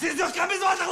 Siz yokken biz vardık